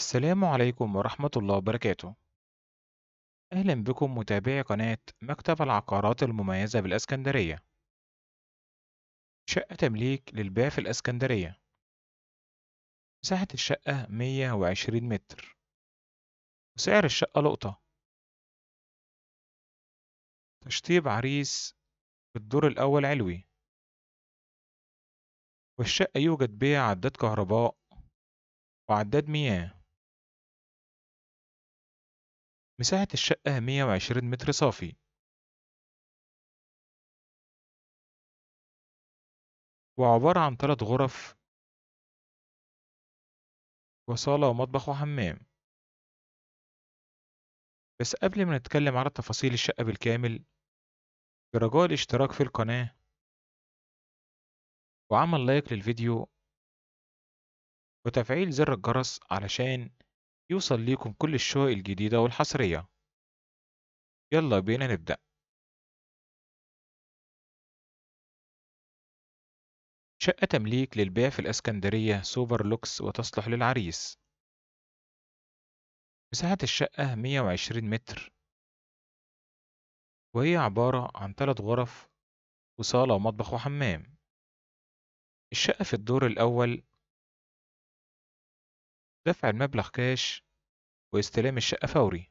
السلام عليكم ورحمة الله وبركاته. أهلا بكم متابعي قناة مكتب العقارات المميزة بالإسكندرية. شقة تمليك للبيع في الإسكندرية. مساحة الشقة 120 متر. وسعر الشقة لقطة. تشطيب عريس في الدور الأول علوي. والشقة يوجد بها عداد كهرباء وعداد مياه. مساحة الشقة 120 متر صافي. وعبارة عن ثلاث غرف. وصالة ومطبخ وحمام. بس قبل ما نتكلم على تفاصيل الشقة بالكامل برجاء الاشتراك في القناة. وعمل like للفيديو. وتفعيل زر الجرس علشان يوصل ليكم كل الشقق الجديدة والحصرية. يلا بينا نبدأ. شقة تمليك للبيع في الإسكندرية سوبر لوكس وتصلح للعريس. مساحة الشقة 120 متر. وهي عبارة عن ثلاث غرف وصالة ومطبخ وحمام. الشقة في الدور الأول دفع المبلغ كاش واستلام الشقة فوري.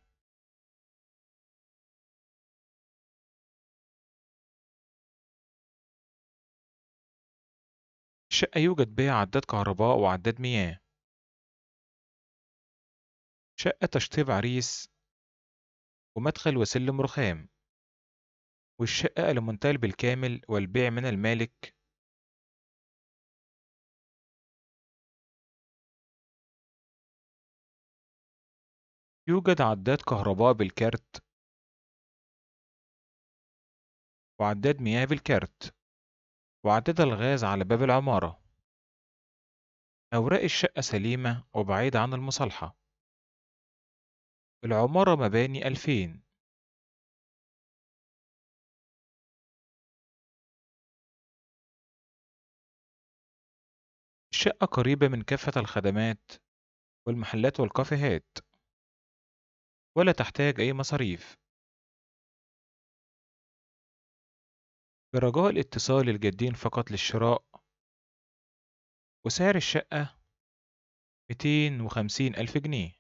الشقة يوجد بها عداد كهرباء وعداد مياه. شقة تشطيب عريس ومدخل وسلم رخام. والشقة ألمونتال بالكامل والبيع من المالك يوجد عداد كهرباء بالكارت. وعداد مياه بالكارت. وعداد الغاز على باب العمارة. أوراق الشقة سليمة وبعيدة عن المصالحة. العمارة مباني ألفين. الشقة قريبة من كافة الخدمات والمحلات والكافيهات. ولا تحتاج أي مصاريف. برجاء الاتصال الجادين فقط للشراء. وسعر الشقة ميتين وخمسين ألف جنيه.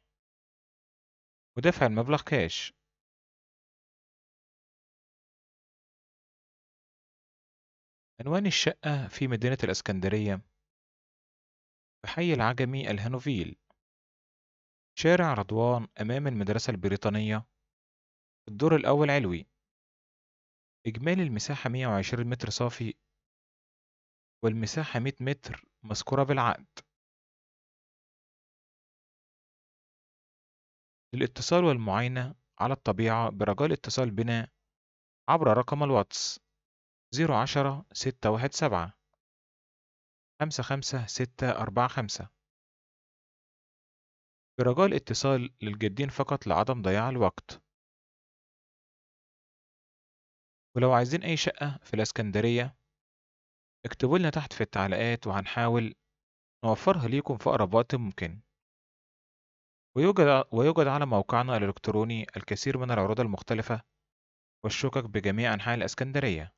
ودفع المبلغ كاش عنوان الشقة في مدينة الإسكندرية. في حي العجمي الهانوفيل. شارع رضوان أمام المدرسة البريطانية؟ الدور الأول علوي. إجمالي المساحة 120 متر صافي والمساحة 100 متر مذكورة بالعقد. للاتصال والمعاينة على الطبيعة برجاء الاتصال بنا عبر رقم الواتس 010 617 55645 برجاء الاتصال للجادين فقط لعدم ضياع الوقت. ولو عايزين أي شقة في الإسكندرية اكتبوا لنا تحت في التعليقات وهنحاول نوفرها ليكم في أقرب وقت ممكن. ويوجد, ويوجد على موقعنا الإلكتروني الكثير من العروض المختلفة والشقق بجميع أنحاء الإسكندرية.